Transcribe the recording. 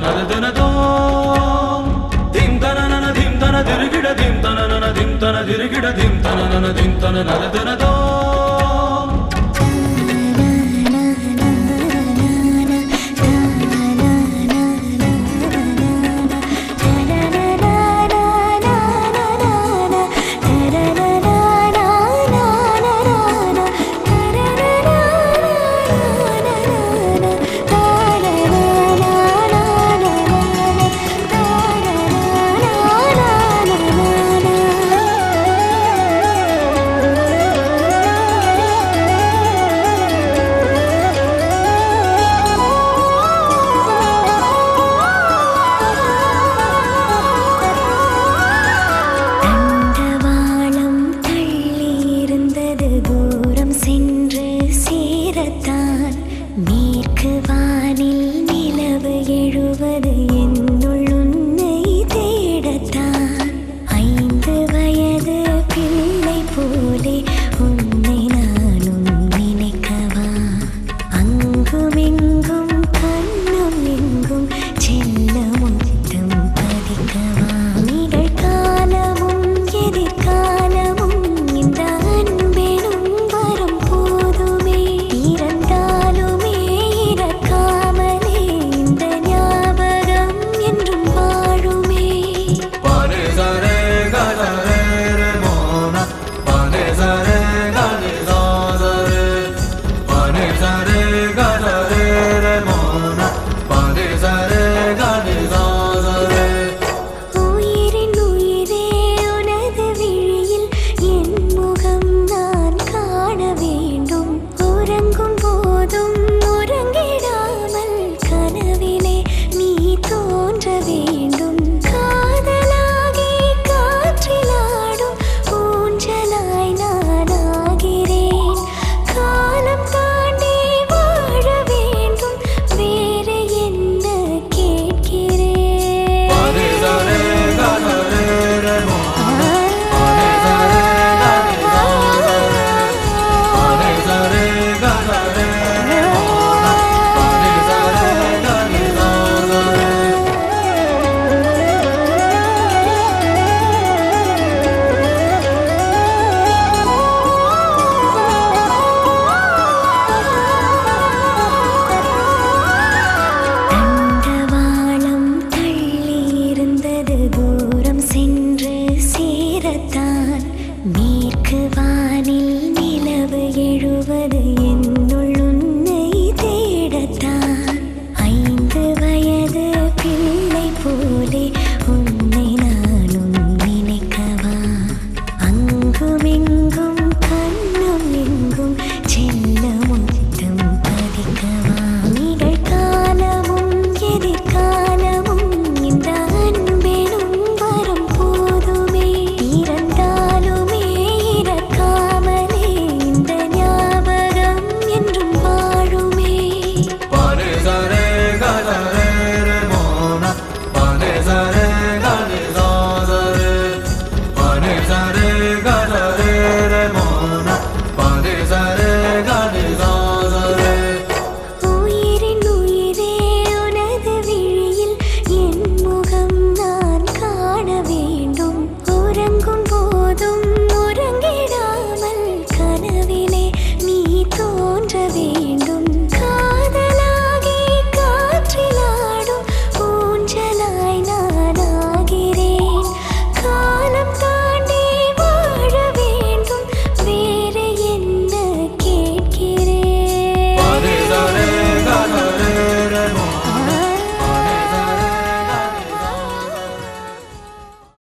தன தன தோம் திம் தன நன திம் தன திருகிட திம் தன நன திம் தன திருகிட திம் தன நன Me. Nazareth.